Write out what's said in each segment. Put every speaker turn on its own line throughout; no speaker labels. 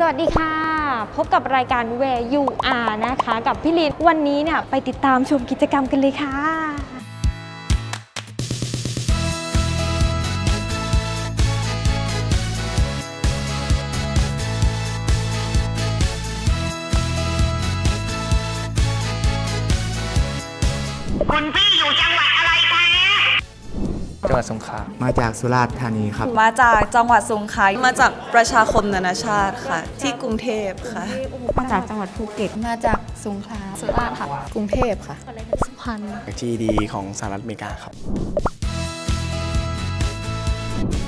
สวัสดีค่ะ พบกับรายการ Where You Are นะคะ กับพี่ลินวันนี้เนี่ยไปติดตามชมกิจกรรมกันเลยค่ะ
คุณพี่อยู่จังหวัดอะไร
จังหวัดสงขลา
มาจากสุราษฎร์ธานีครับ
มาจากจังหวัดสงขลามาจากประชาคมนานาชาติค่ะ ที่กรุงเทพค่ะ
มาจากจังหวัดภูเก็ต
มาจากสงขลาสุราษฎร์ค่ะ กรุงเทพค่ะ
สุพรรณ
GED ของสหรัฐอเมริกาครับ
เป็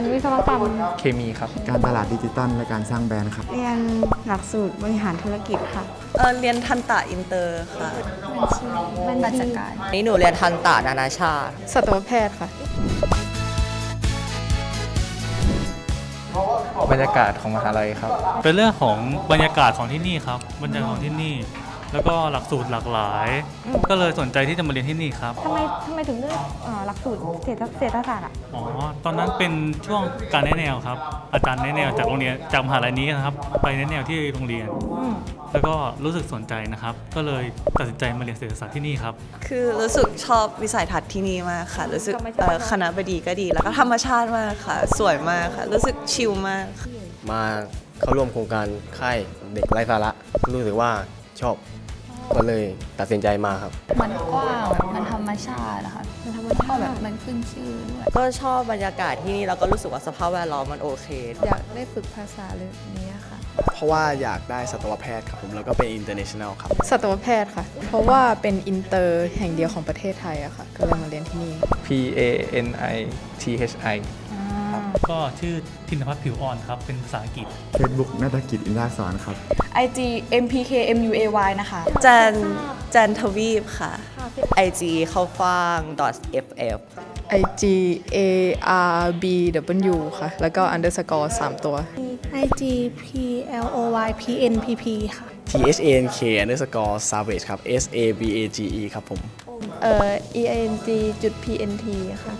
นวิศวกรรม
เคมีครับ
การตลาดดิจิตอลและการสร้างแบรนด์ครับ
เรียนหลักสูตรบริหารธุรกิจค่ะ
เออเรียนทันตะอินเตอร์ค่ะ
บัญชาการ
นี่หนูเรียนทันตานานาชาติ
สัตวแพทย์ค่ะ
บรรยากาศของมหาลัยครับ
เป็นเรื่องของบรรยากาศของที่นี่ครับ บรรยากาศของที่นี่ แล้วก็หลักสูตรหลากหลาย ก็เลยสนใจที่จะมาเรียนที่นี่ครับ
ทำไมทำไมถึงเลือกเอ่อหลักสูตรเศรษฐเศรษฐศาสตร์อะ
อ๋อ ตอนนั้นเป็นช่วงการแนะแนวครับ อาจารย์แนะแนวจากโรงเรียนจากมหาลัยนี้นะครับ ไปแนะแนวที่โรงเรียน
อืม
แล้วก็รู้สึกสนใจนะครับ ก็เลยตัดสินใจมาเรียนเศรษฐศาสตร์ที่นี่ครับ
คือรู้สึกชอบวิสัยทัศน์ที่นี่มากค่ะ รู้สึกเอ่อคณะบดีก็ดี แล้วก็ธรรมชาติมากค่ะ สวยมากค่ะ รู้สึกชิลมากค่ะ
มาเข้าร่วมโครงการค่ายเด็กไร้สาระ รู้สึกว่า ชอบ ก็เลยตัดสินใจมาครับ
มันกว้างแบบมันธรรมชาตินะคะมันธรรมชาติแบบมันขึ้นชื่อด้วย
ก็ชอบบรรยากาศที่นี่แล้วก็รู้สึกว่าสภาพแวดล้อมมันโอเค
อยากได้ฝึกภาษาเลยนี้ค่ะ
เพราะว่าอยากได้สัตวแพทย์ครับผมแล้วก็เป็น international ครับ
สัตวแพทย์ค่ะ เพราะว่าเป็นอินเตอร์แห่งเดียวของประเทศไทยอะค่ะก็เลยมาเรียนที่นี่
P A N I T H I
ก็ชื่อทินพัฒน์ผิวอ่อนครับ เป็นภาษาอังกฤษ
Facebook นัฐกิจอินทราสอนครับ
IG MPK MUAY นะคะแจนแจนทวีปค่ะ
IG เข้าฟ่าง .ff
IG A R B W ค่ะ แล้วก็ underscore 3 ตัว
IG P L O Y P N P P ค่ะ
T H A N K underscore savage ครับ S A V A G E ครับผม
เอ่อ E I N G จุด P N T ค่ะ